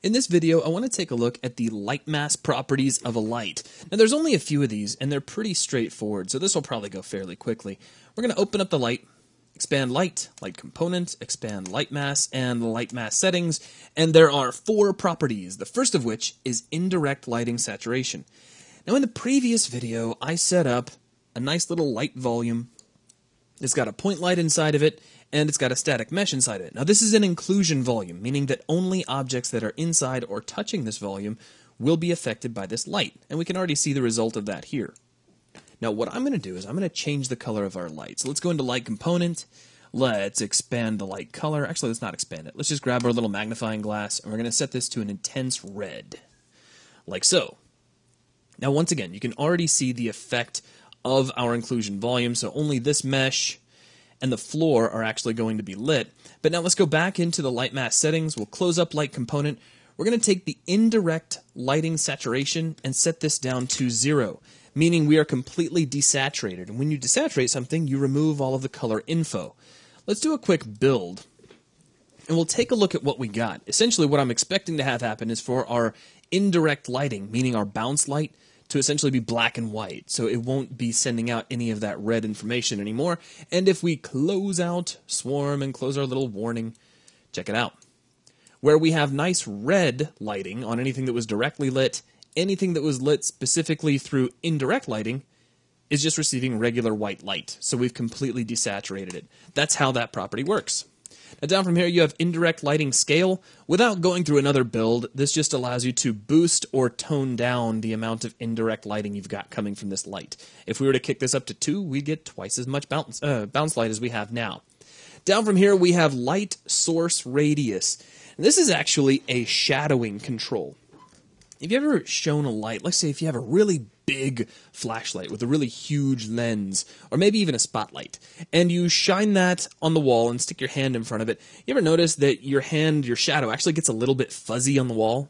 In this video, I want to take a look at the Lightmass properties of a light. Now, there's only a few of these, and they're pretty straightforward, so this will probably go fairly quickly. We're going to open up the light, expand light, light component, expand Lightmass, and Lightmass settings, and there are four properties, the first of which is indirect lighting saturation. Now, in the previous video, I set up a nice little light volume. It's got a point light inside of it, and it's got a static mesh inside of it. Now, this is an inclusion volume, meaning that only objects that are inside or touching this volume will be affected by this light, and we can already see the result of that here. Now, what I'm going to do is I'm going to change the color of our light. So let's go into light component. Let's expand the light color. Actually, let's not expand it. Let's just grab our little magnifying glass, and we're going to set this to an intense red, like so. Now, once again, you can already see the effect of our inclusion volume, so only this mesh and the floor are actually going to be lit. But now let's go back into the Lightmass settings. We'll close up light component. We're going to take the indirect lighting saturation and set this down to zero, meaning we are completely desaturated. And when you desaturate something, you remove all of the color info. Let's do a quick build and we'll take a look at what we got. Essentially, what I'm expecting to have happen is for our indirect lighting, meaning our bounce light, to essentially be black and white, so it won't be sending out any of that red information anymore. And if we close out Swarm and close our little warning, check it out. Where we have nice red lighting on anything that was directly lit, anything that was lit specifically through indirect lighting is just receiving regular white light. So we've completely desaturated it. That's how that property works. Now down from here you have indirect lighting scale. Without going through another build, this just allows you to boost or tone down the amount of indirect lighting you've got coming from this light. If we were to kick this up to 2, we'd get twice as much bounce, uh, bounce light as we have now. Down from here we have light source radius. And this is actually a shadowing control. Have you ever shown a light, let's say if you have a really big flashlight with a really huge lens, or maybe even a spotlight, and you shine that on the wall and stick your hand in front of it, you ever notice that your hand, your shadow, actually gets a little bit fuzzy on the wall?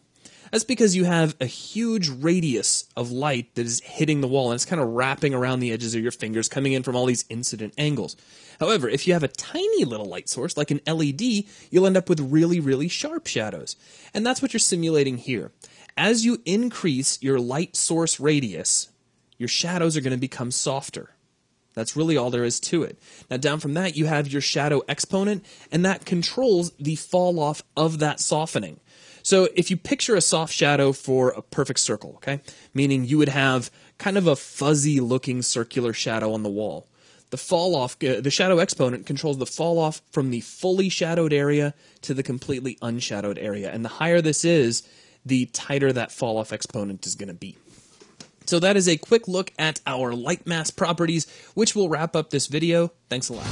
That's because you have a huge radius of light that is hitting the wall and it's kind of wrapping around the edges of your fingers, coming in from all these incident angles. However, if you have a tiny little light source, like an LED, you'll end up with really, really sharp shadows. And that's what you're simulating here as you increase your light source radius, your shadows are going to become softer. That's really all there is to it. Now, down from that, you have your shadow exponent, and that controls the fall off of that softening. So, if you picture a soft shadow for a perfect circle, okay, meaning you would have kind of a fuzzy looking circular shadow on the wall. The fall off, uh, the shadow exponent controls the fall off from the fully shadowed area to the completely unshadowed area. And the higher this is, the tighter that fall off exponent is going to be. So that is a quick look at our Lightmass properties, which will wrap up this video. Thanks a lot.